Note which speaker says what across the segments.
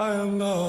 Speaker 1: I am lost.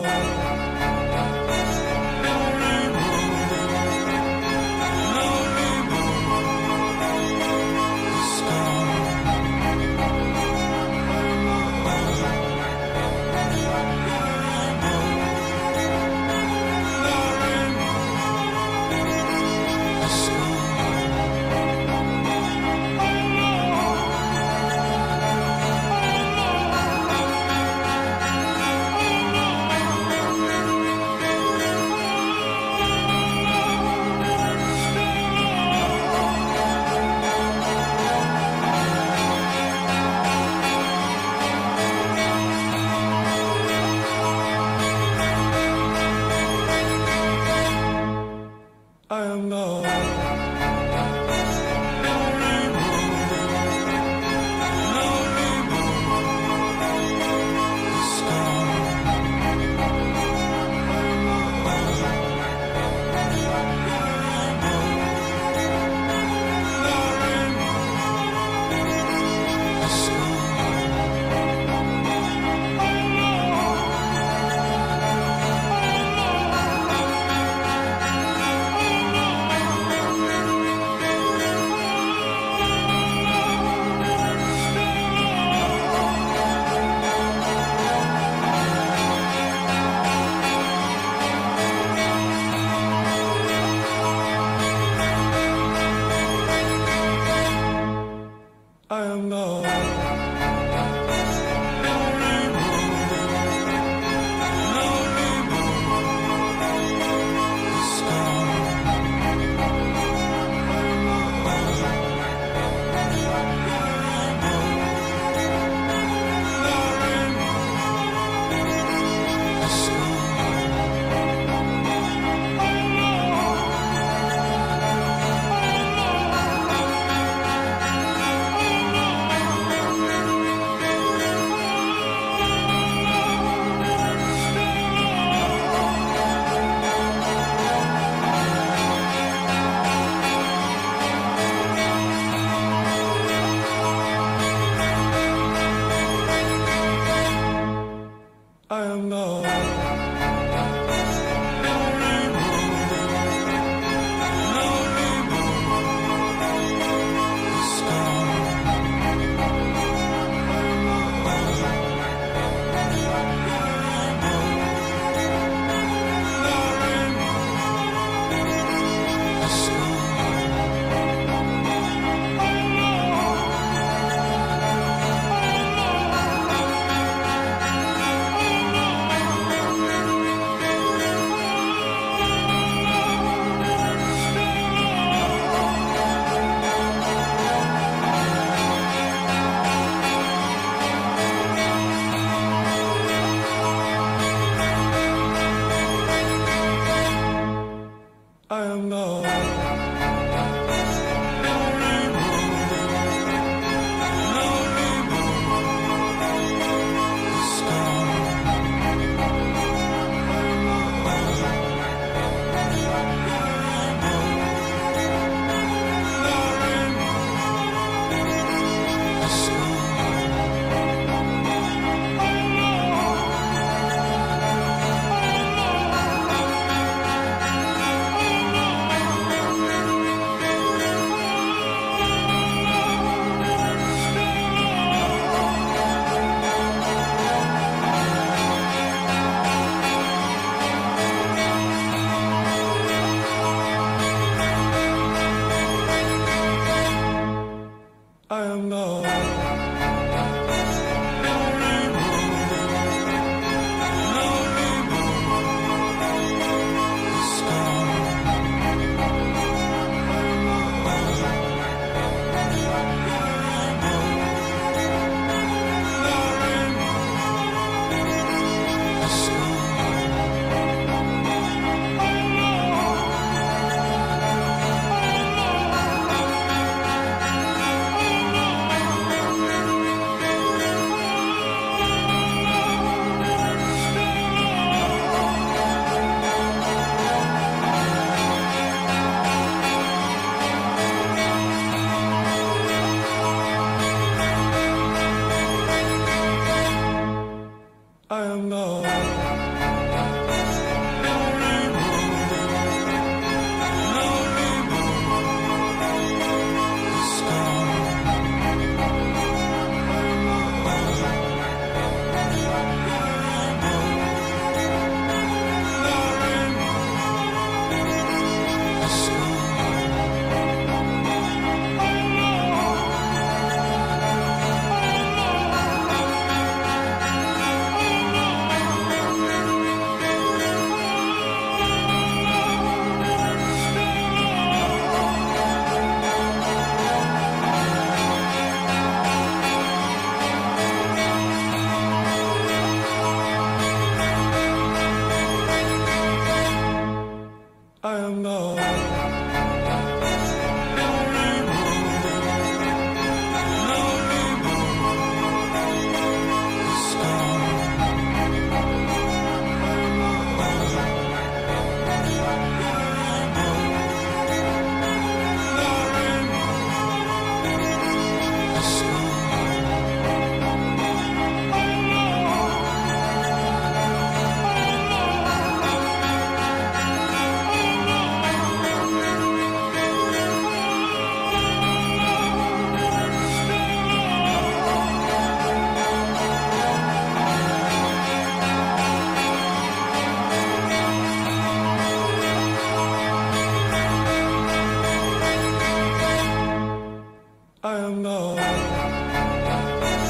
Speaker 1: I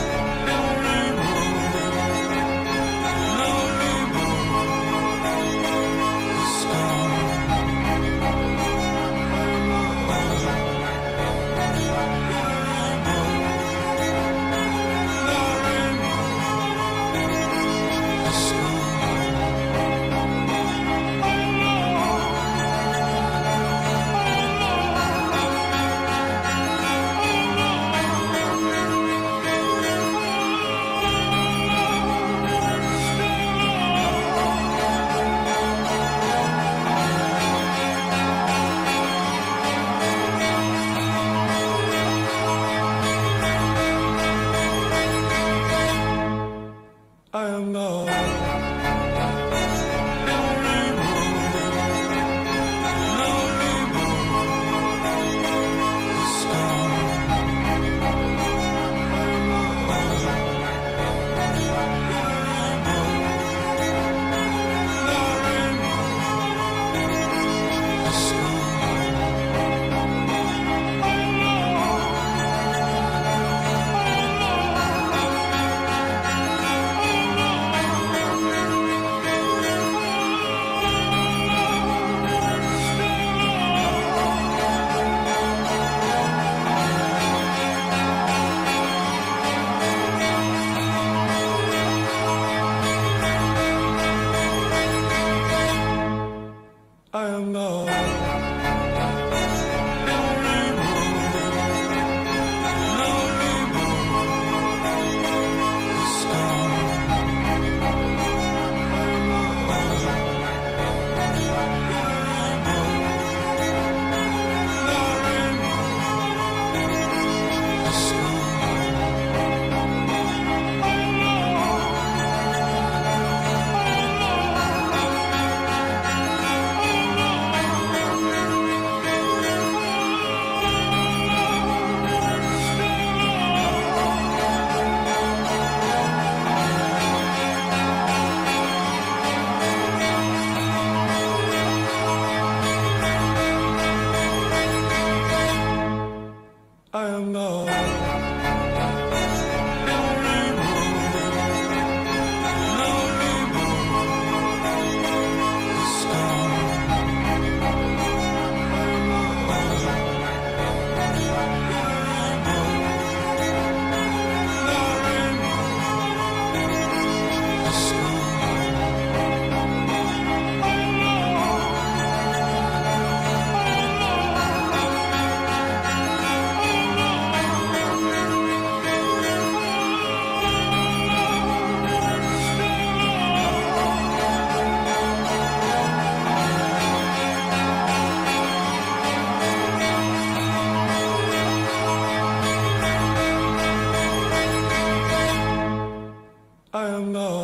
Speaker 1: I am not.